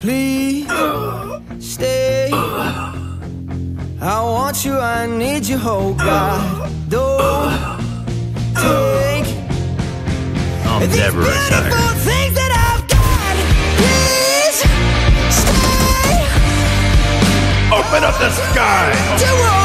Please stay. I want you, I need you, oh God. Don't take I'll these never beautiful things that I've got. Please stay. Open up the sky!